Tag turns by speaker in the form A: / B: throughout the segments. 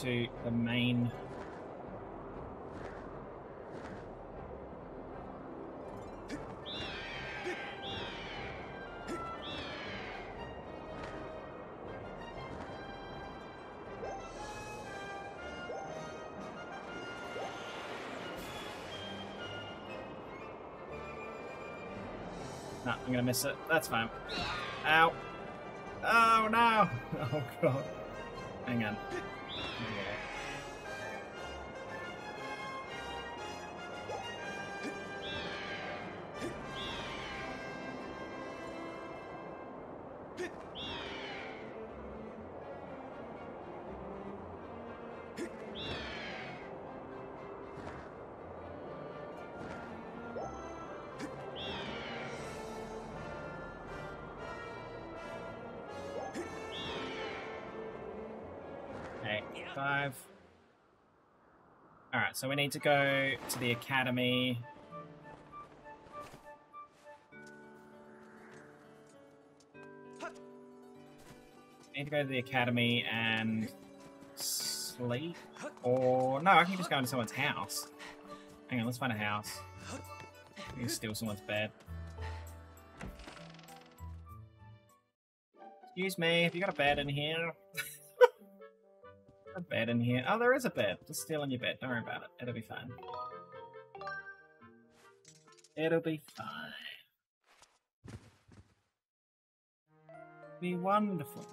A: to the main. No, I'm gonna miss it. That's fine. Ow. Oh no! Oh god. Hang on. Five. Alright, so we need to go to the academy. Need to go to the academy and sleep? Or, no, I can just go into someone's house. Hang on, let's find a house. We can steal someone's bed. Excuse me, have you got a bed in here? a bed in here. Oh, there is a bed. Just steal on your bed. Don't worry about it. It'll be fine. It'll be fine. Be wonderful.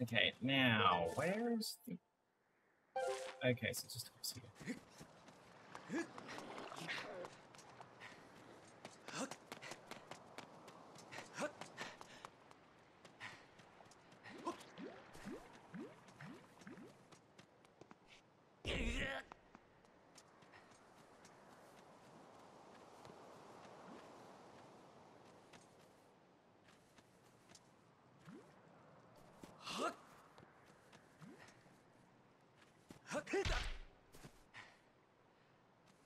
A: Okay, now where's the? Okay, so just here.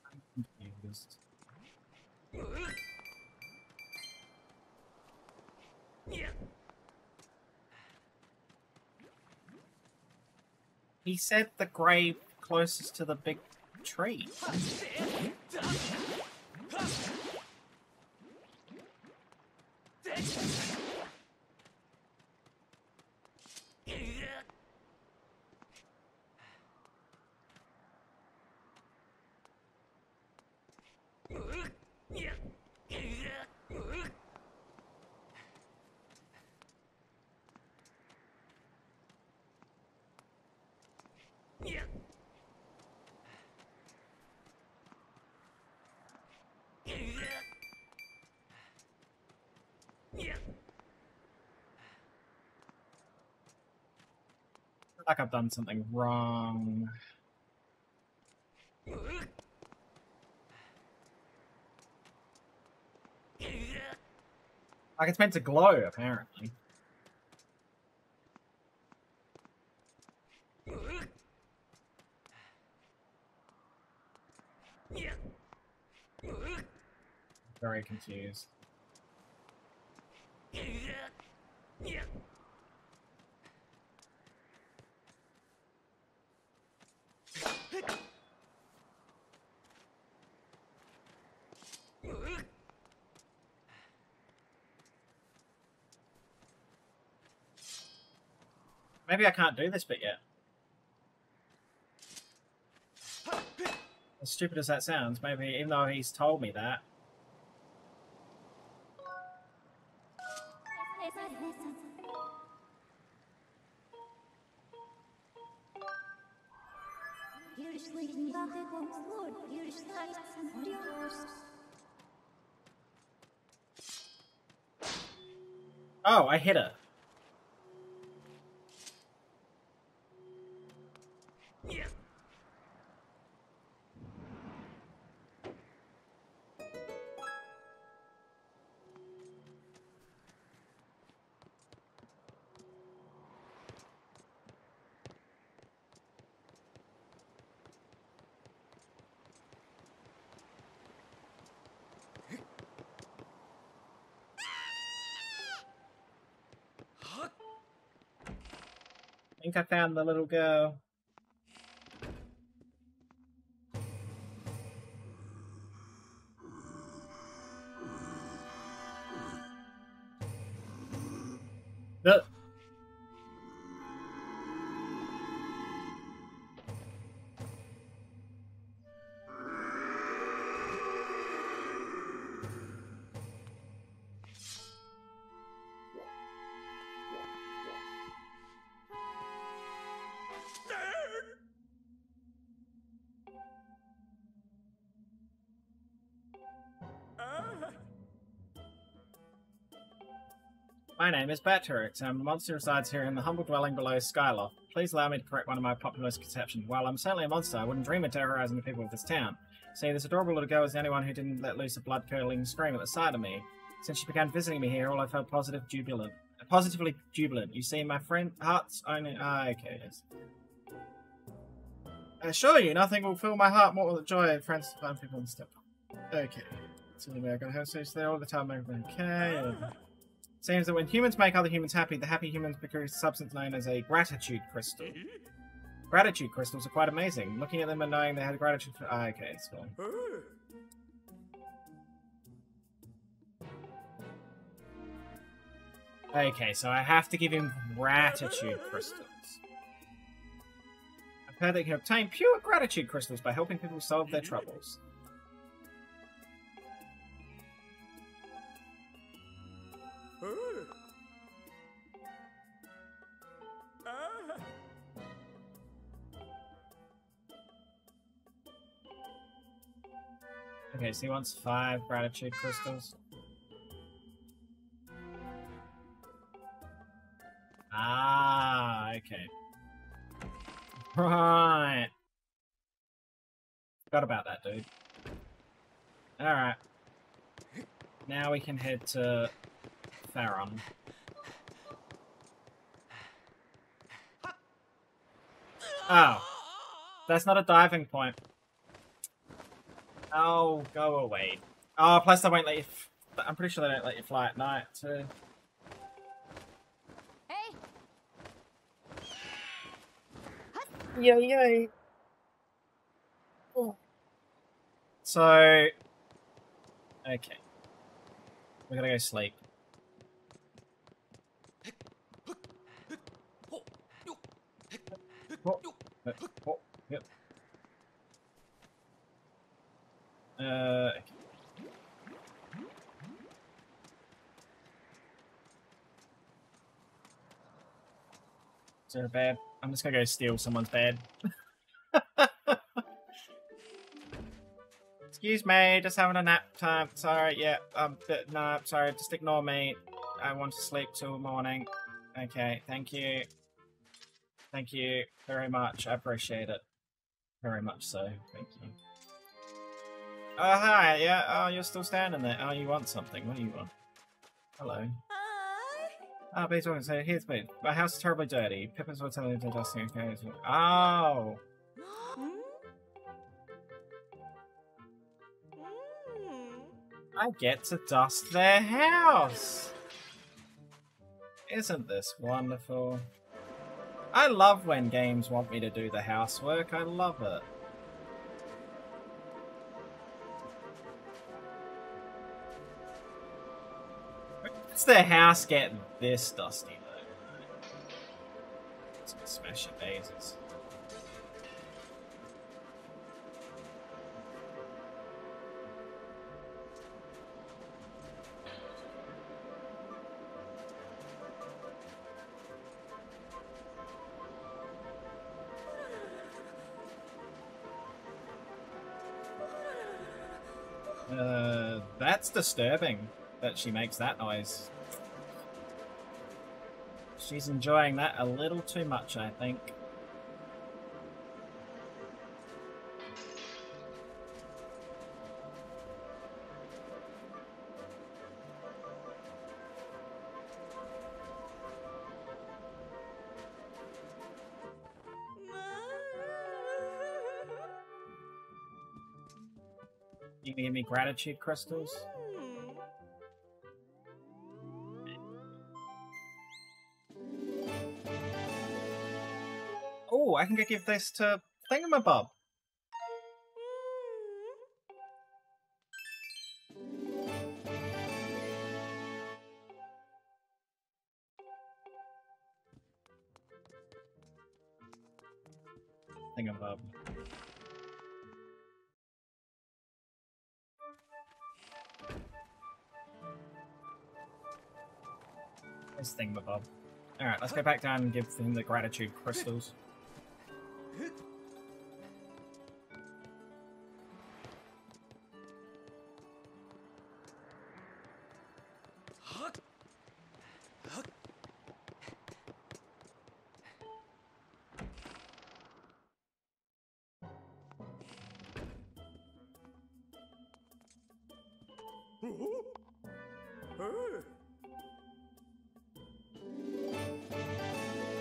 A: I'm confused. He said the grave closest to the big tree. Like I've done something wrong. Like it's meant to glow, apparently. Very confused. Maybe I can't do this bit yet. As stupid as that sounds, maybe even though he's told me that. Oh, I hit her. Think I found the little girl. My name is Batreaux, and the monster resides here in the humble dwelling below Skyloft. Please allow me to correct one of my popular misconceptions. While I'm certainly a monster, I wouldn't dream of terrorizing the people of this town. See, this adorable little girl is the only one who didn't let loose a blood-curdling scream at the sight of me. Since she began visiting me here, all I felt positive jubilant. Positively jubilant. You see, my friend heart's only... Ah, okay, yes. I assure you, nothing will fill my heart more with joy and friends to find people and stuff. Okay. So anyway, I gotta have search there all the time. Okay. Seems that when humans make other humans happy, the happy humans produce a substance known as a gratitude crystal. Gratitude crystals are quite amazing. Looking at them and knowing they had gratitude for... Ah, okay, it's fine. Okay, so I have to give him gratitude crystals. I've heard that you can obtain pure gratitude crystals by helping people solve their troubles. Okay, so he wants five gratitude crystals. Ah, okay. Right. Forgot about that, dude. Alright. Now we can head to Faron. Oh. That's not a diving point. Oh, go away. Oh, plus they won't let you... I'm pretty sure they don't let you fly at night, too.
B: Hey!
A: Yo, yo. Oh. So... Okay. We're gonna go sleep. Oh, oh, yep. Uh, is there a bed? I'm just gonna go steal someone's bed. Excuse me, just having a nap time. Sorry, yeah, um, no, sorry, just ignore me. I want to sleep till morning. Okay, thank you. Thank you very much. I appreciate it. Very much so. Thank you. Oh, hi. Yeah. Oh, you're still standing there. Oh, you want something. What do you want? Hello. Ah, oh, Bates to say, here's me. My house is terribly dirty. Pippins will tell me to dusting. Okay. Oh. I get to dust their house. Isn't this wonderful? I love when games want me to do the housework. I love it. Does the house get this dusty though? It's gonna smash your vases. Uh, that's disturbing that she makes that noise. She's enjoying that a little too much, I think. You give me gratitude crystals? I can go give this to Thingamabob. Thingamabob. This Thingamabob. Alright, let's go back down and give him the gratitude crystals.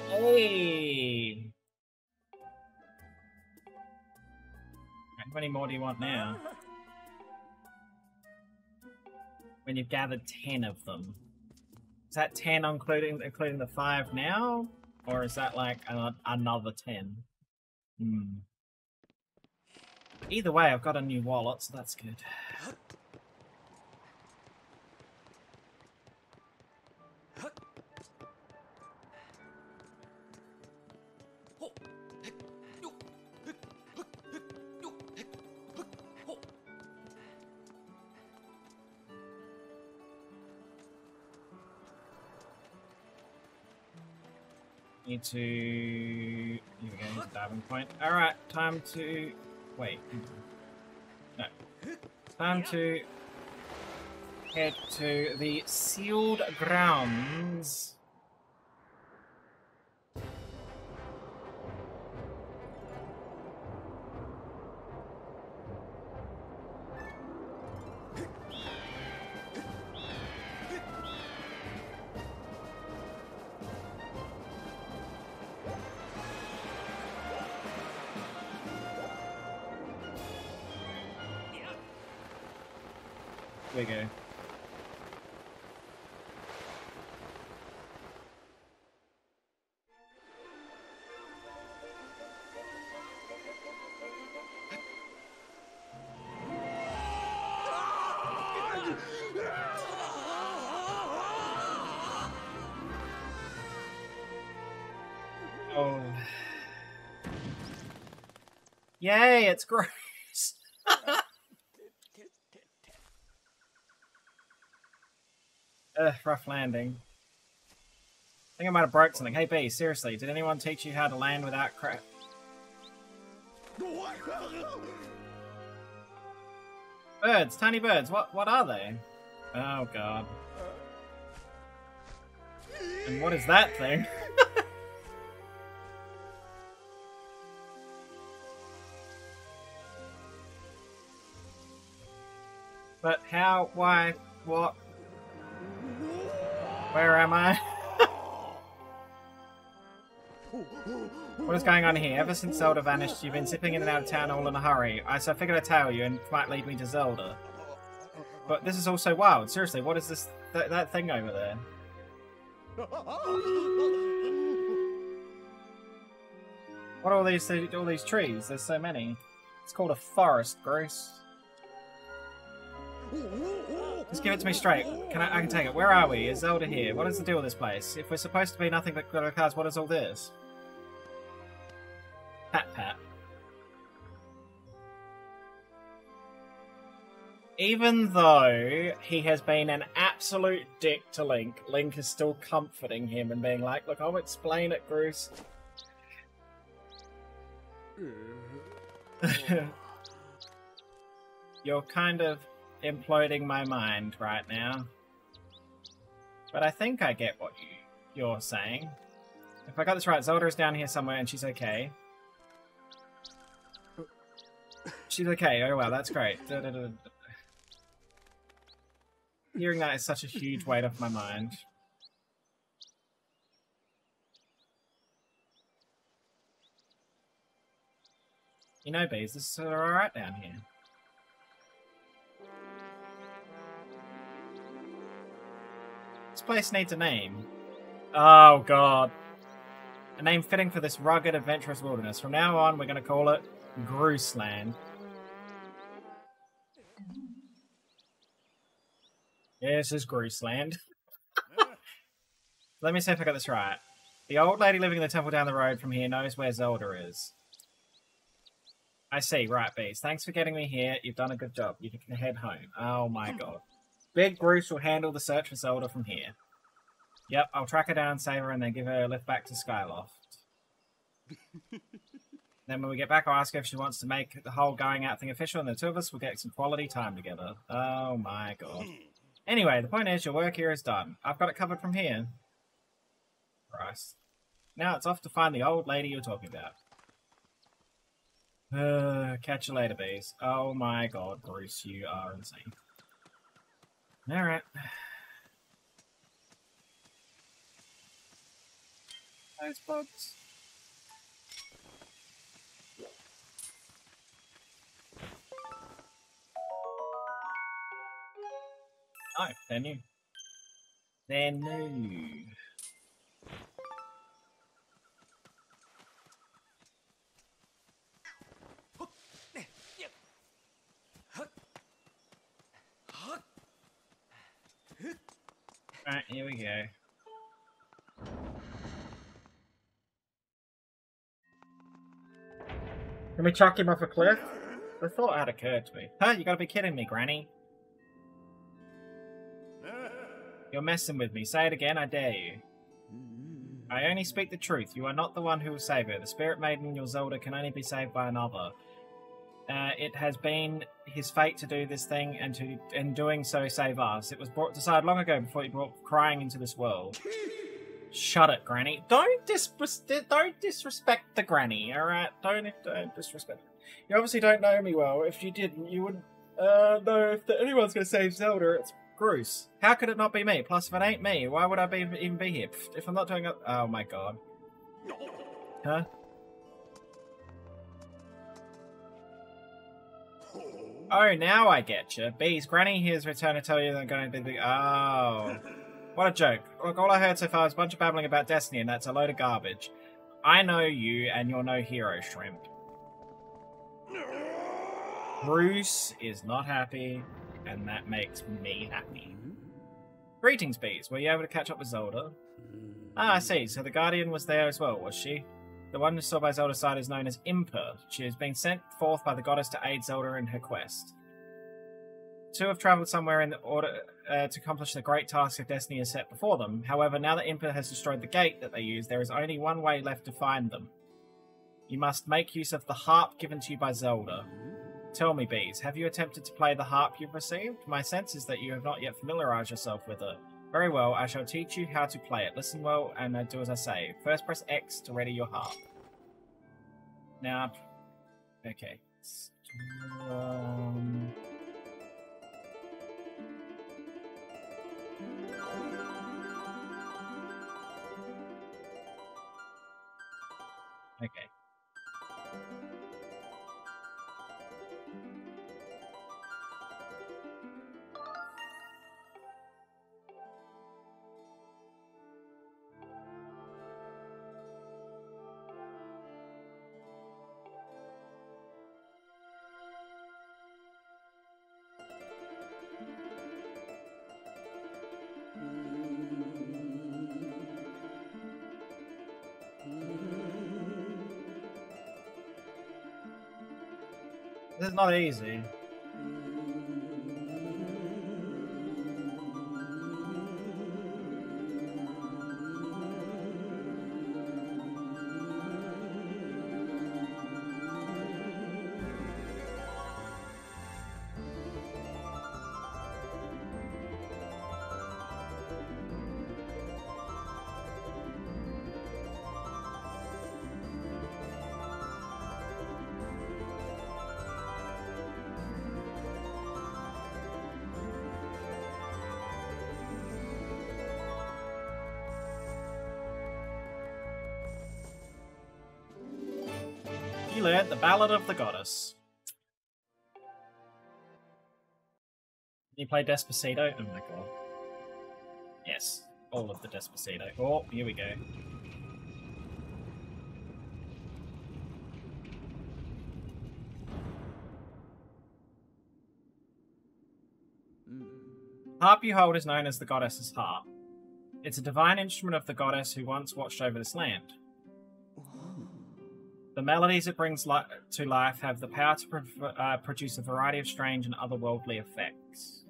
A: Hey! How many more do you want now? When you've gathered ten of them. Is that ten including including the five now? Or is that like an- another ten? Hmm. Either way, I've got a new wallet, so that's good. Need to. Here we go, diving point. Alright, time to. Wait. No. Time to head to the sealed grounds. Yay, it's gross. Ugh, rough landing. I think I might have broke something. Hey B, seriously, did anyone teach you how to land without crap? Birds, tiny birds, what what are they? Oh god. And what is that thing? But how, why, what? Where am I? what is going on here? Ever since Zelda vanished, you've been zipping in and out of town all in a hurry. I so figured I'd tell you and it might lead me to Zelda. But this is also wild. Seriously, what is this th that thing over there? What are all these all these trees? There's so many. It's called a forest, Groose. Just give it to me straight. Can I, I can take it. Where are we? Is Zelda here? What is the deal with this place? If we're supposed to be nothing but good cards, what is all this? Pat pat. Even though he has been an absolute dick to Link, Link is still comforting him and being like, look, I'll explain it, Groose. Uh-huh. You're kind of imploding my mind right now. But I think I get what you, you're saying. If I got this right, Zelda is down here somewhere and she's okay. She's okay. Oh wow, that's great. Da, da, da, Hearing that is such a huge weight off my mind. You know, bees, this is alright down here. This place needs a name. Oh god. A name fitting for this rugged, adventurous wilderness. From now on, we're going to call it Grooseland. Yes, this is Grooseland. Let me see if I got this right. The old lady living in the temple down the road from here knows where Zelda is. I see, right, Beaz. Thanks for getting me here. You've done a good job. You can head home. Oh my god. Big Groose will handle the search for Zelda from here. Yep, I'll track her down, save her, and then give her a lift back to Skyloft. then when we get back, I'll ask her if she wants to make the whole going out thing official, and the two of us will get some quality time together. Oh my god. Anyway, the point is, your work here is done. I've got it covered from here. Christ. Now it's off to find the old lady you're talking about. Uh, catch you later, bees. Oh my god, Groose, you are insane. Alright. Those bugs. Oh, they're new. They're new. Alright, here we go. Can we chuck him off a cliff? The thought had occurred to me. Huh? You gotta be kidding me, Granny. You're messing with me. Say it again, I dare you. I only speak the truth. You are not the one who will save her. The Spirit Maiden, your Zelda, can only be saved by another. Uh, it has been his fate to do this thing and to in doing so save us. It was brought decided long ago before he brought crying into this world. Shut it, Granny. Don't dis don't disrespect the Granny, alright? Don't don't disrespect You obviously don't know me well. If you didn't, you wouldn't uh, know if anyone's gonna save Zelda, it's Groose. How could it not be me? Plus, if it ain't me, why would I be, even be here? If I'm not doing it... Oh my god. Huh? Oh, now I get you. Beaz, Granny here's returned to tell you they're going to be the... Oh. What a joke. Look, all I heard so far is a bunch of babbling about Destiny, and that's a load of garbage. I know you, and you're no hero, Shrimp. Groose is not happy, and that makes me happy. Greetings, Beaz. Were you able to catch up with Zelda? Ah, I see. So the Guardian was there as well, was she? The one saw by Zelda's side is known as Impa. She has been sent forth by the goddess to aid Zelda in her quest. Two have travelled somewhere in order uh, to accomplish the great task of destiny is set before them. However, now that Impa has destroyed the gate that they use, there is only one way left to find them. You must make use of the harp given to you by Zelda. Tell me, Beaz, have you attempted to play the harp you've received? My sense is that you have not yet familiarized yourself with it. Very well, I shall teach you how to play it. Listen well and uh, do as I say. First press X to ready your harp. Now, okay. Um... This is not easy. Gillette, The Ballad of the Goddess. You play Despacito? Oh my god. Yes, all of the Despacito. Oh, here we go. Harp you hold is known as the Goddess's Harp. It's a divine instrument of the goddess who once watched over this land. The melodies it brings li- to life have the power to uh, produce a variety of strange and otherworldly effects.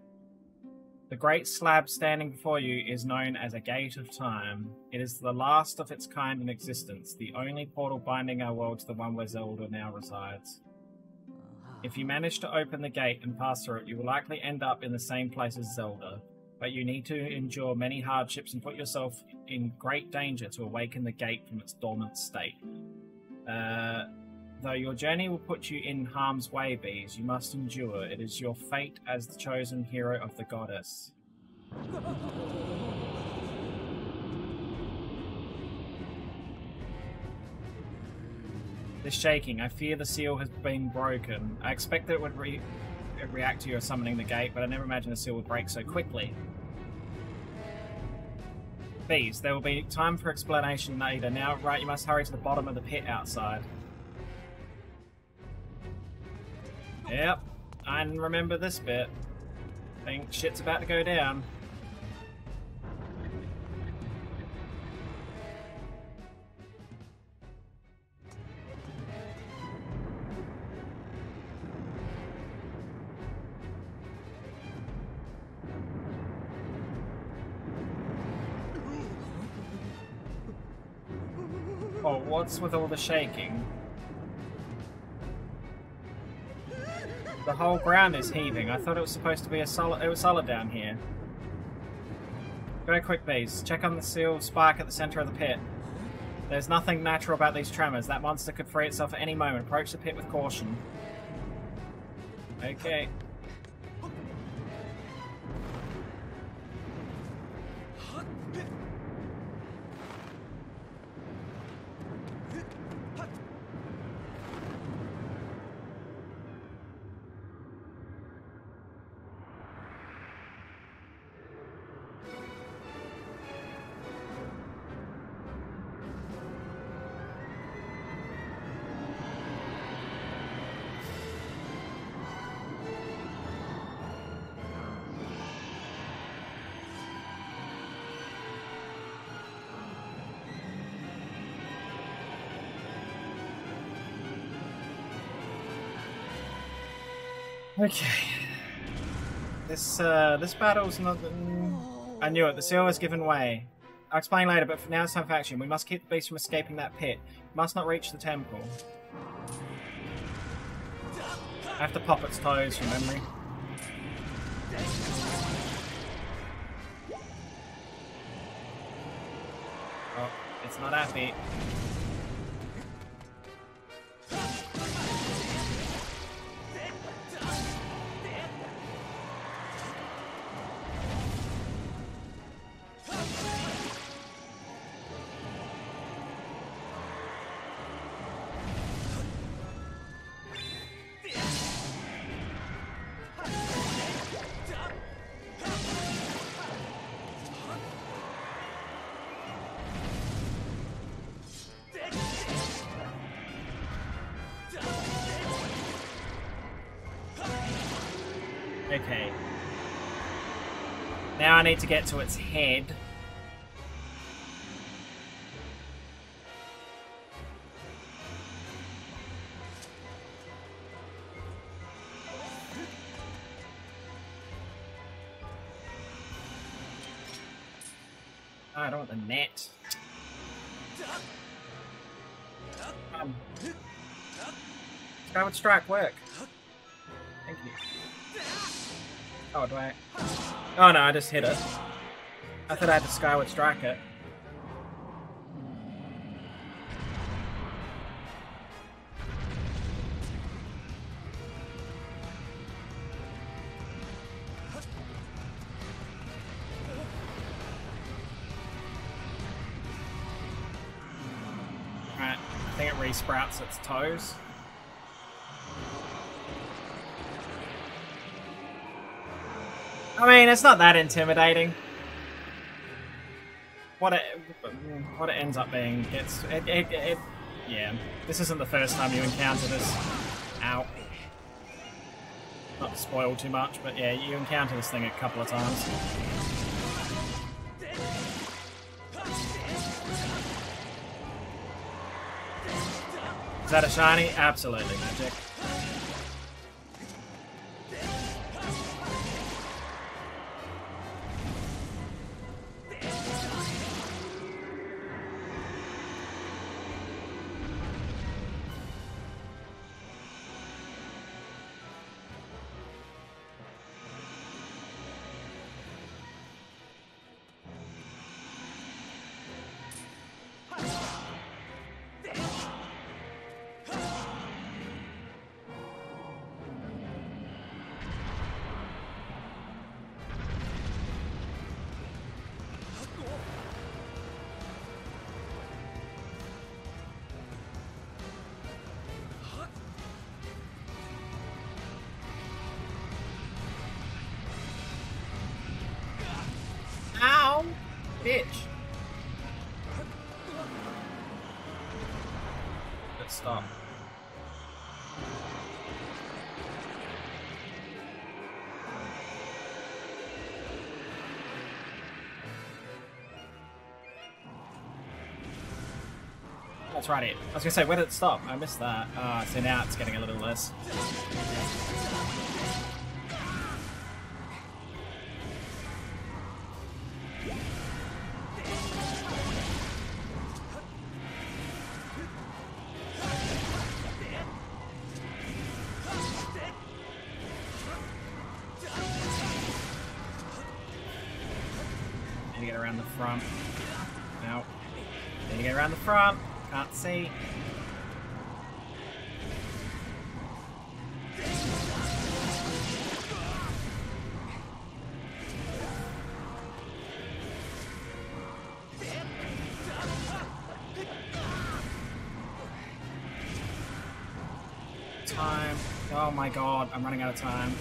A: The great slab standing before you is known as a Gate of Time. It is the last of its kind in existence, the only portal binding our world to the one where Zelda now resides. If you manage to open the gate and pass through it, you will likely end up in the same place as Zelda, but you need to endure many hardships and put yourself in great danger to awaken the gate from its dormant state. Uh, though your journey will put you in harm's way, bees, you must endure. It is your fate as the chosen hero of the goddess. This shaking, I fear the seal has been broken. I expect that it would re- react to your summoning the gate, but I never imagined the seal would break so quickly. Beaz, there will be time for explanation later. Now, right, you must hurry to the bottom of the pit outside. Yep, I remember this bit. I think shit's about to go down. Oh, what's with all the shaking? The whole ground is heaving. I thought it was supposed to be a solid. It was solid down here. Very quick, bees. Check on the seal spike at the center of the pit. There's nothing natural about these tremors. That monster could free itself at any moment. Approach the pit with caution. Okay. Okay. This uh, this battle's not. mm, I knew it. The seal has given way. I'll explain later, but for now it's time for action. We must keep the beast from escaping that pit. Must not reach the temple. I have to pop its toes from memory. Oh, it's not happy. To get to its head. I don't want the net. Um, Skyward Strike work. Thank you. Oh, do I? Oh no, I just hit it. I thought I had to Skyward Strike it. Alright, I think it resprouts its toes. I mean, it's not that intimidating. What it what it ends up being, it's it, it, it yeah. This isn't the first time you encounter this. Ow. Not to spoil too much, but yeah, you encounter this thing a couple of times. Is that a shiny? Absolutely, magic. Bitch. Let's stop. That's right it. I was gonna say, where did it stop? I missed that. Ah, so now it's getting a little less. See. Time. Oh my god, I'm running out of time.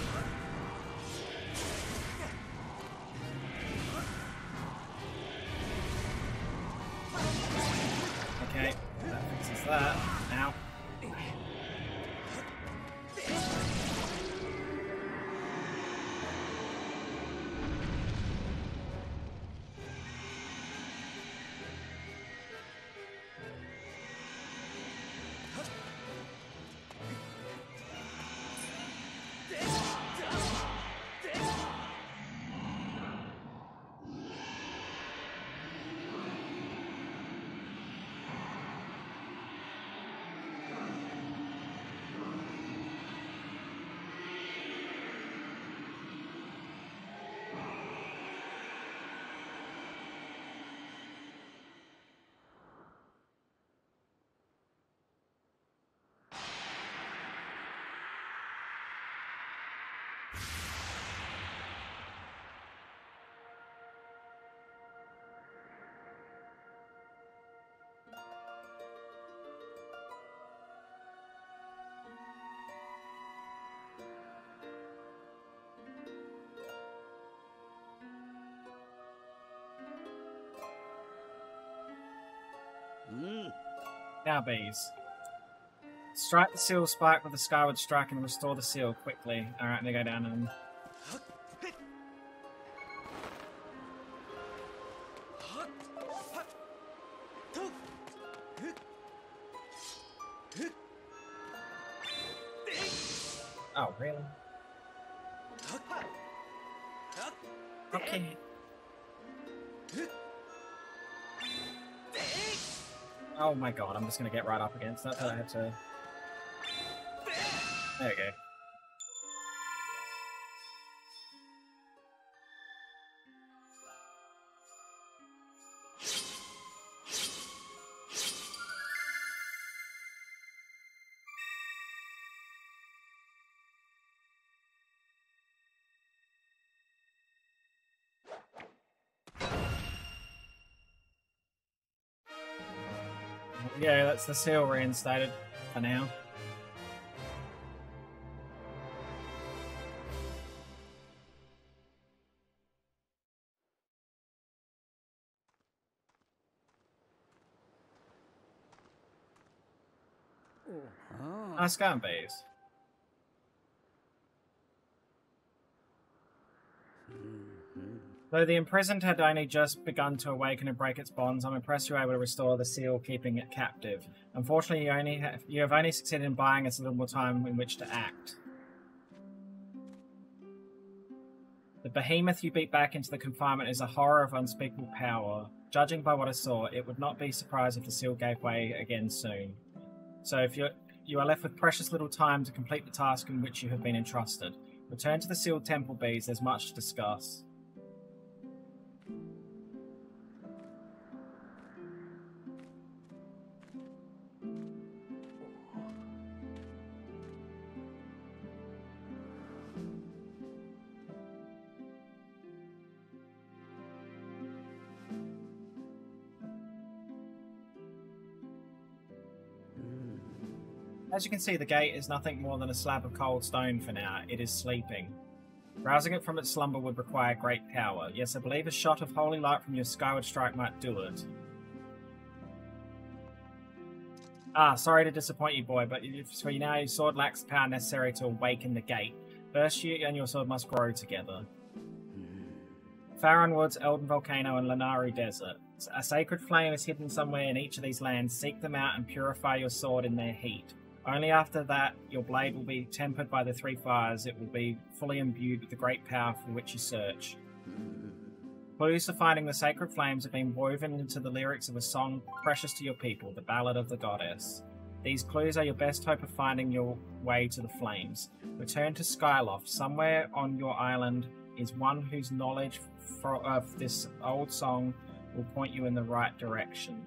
A: Beaz. Strike the seal spike with the skyward strike and restore the seal quickly. Alright, they go down and. Just gonna get right up against that, but I have to... There we go. Yeah, that's the seal reinstated for now. Oh. Nice going, Beaz. Though the imprisoned had only just begun to awaken and break its bonds, I'm impressed you were able to restore the seal, keeping it captive. Unfortunately, you only have, you have only succeeded in buying us a little more time in which to act. The behemoth you beat back into the confinement is a horror of unspeakable power. Judging by what I saw, it would not be surprised if the seal gave way again soon. So if you you are left with precious little time to complete the task in which you have been entrusted. Return to the sealed temple Beaz, there's much to discuss. As you can see, the gate is nothing more than a slab of cold stone for now. It is sleeping. Rousing it from its slumber would require great power. Yes, I believe a shot of holy light from your skyward strike might do it. Ah, sorry to disappoint you, boy, but for you now, your sword lacks the power necessary to awaken the gate. First, you and your sword must grow together. Faron Woods, Eldin Volcano, and Lanayru Desert. A sacred flame is hidden somewhere in each of these lands. Seek them out and purify your sword in their heat. Only after that, your blade will be tempered by the three fires. It will be fully imbued with the great power for which you search. Clues to finding the sacred flames have been woven into the lyrics of a song precious to your people, the Ballad of the Goddess. These clues are your best hope of finding your way to the flames. Return to Skyloft. Somewhere on your island is one whose knowledge of this old song will point you in the right direction.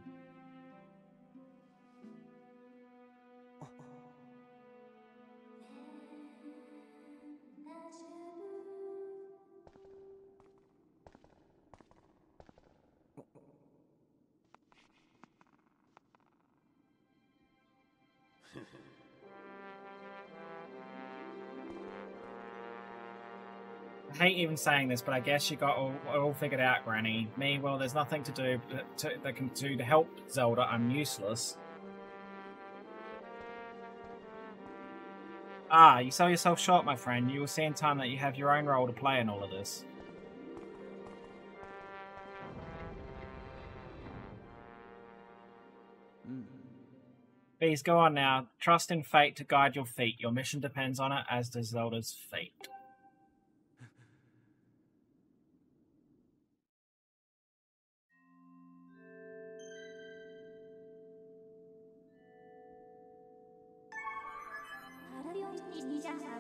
A: Even saying this, but I guess you got all, all figured out, Granny. Me, well, there's nothing to do to, that can do to help Zelda. I'm useless. Ah, you sell yourself short, my friend. You will see in time that you have your own role to play in all of this. Please go on now. Trust in fate to guide your feet. Your mission depends on it, as does Zelda's fate.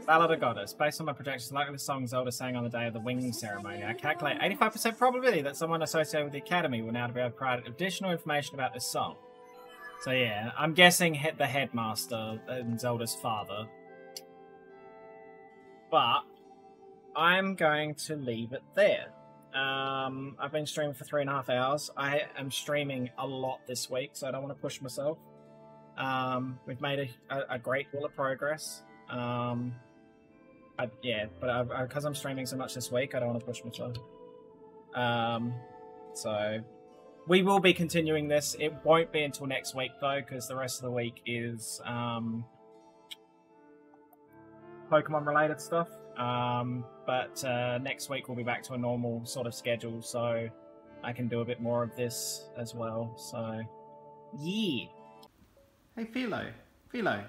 A: Ballad of Goddess. Based on my projections, likely the song Zelda sang on the day of the winging ceremony. I calculate 85% probability that someone associated with the Academy will now be able to provide additional information about this song. So yeah, I'm guessing hit the headmaster and Zelda's father. But I'm going to leave it there. Um, I've been streaming for three and a half hours. I am streaming a lot this week, so I don't want to push myself. Um, we've made a, a, a, great deal of progress. Um, I, yeah, but because I'm streaming so much this week, I don't want to push myself. Um, so we will be continuing this. It won't be until next week though, because the rest of the week is um, Pokemon related stuff. Um, but uh, next week we'll be back to a normal sort of schedule, so I can do a bit more of this as well. So, yeah.
B: Hey Philo, Philo,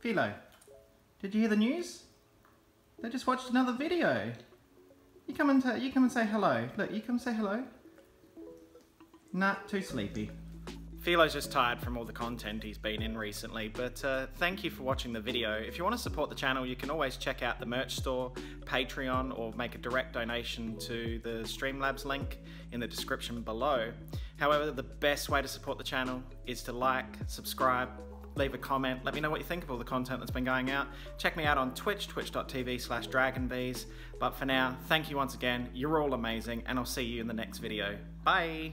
B: Philo, did you hear the news? They just watched another video. You come and you come and say hello. Look, you come say hello. Not too sleepy.
A: Philo's just tired from all the content he's been in recently, but uh, thank you for watching the video. If you want to support the channel, you can always check out the merch store, Patreon, or make a direct donation to the Streamlabs link in the description below. However, the best way to support the channel is to like, subscribe, leave a comment, let me know what you think of all the content that's been going out. Check me out on Twitch, twitch.tv slash dragonbeaz. But for now, thank you once again, you're all amazing, and I'll see you in the next video. Bye!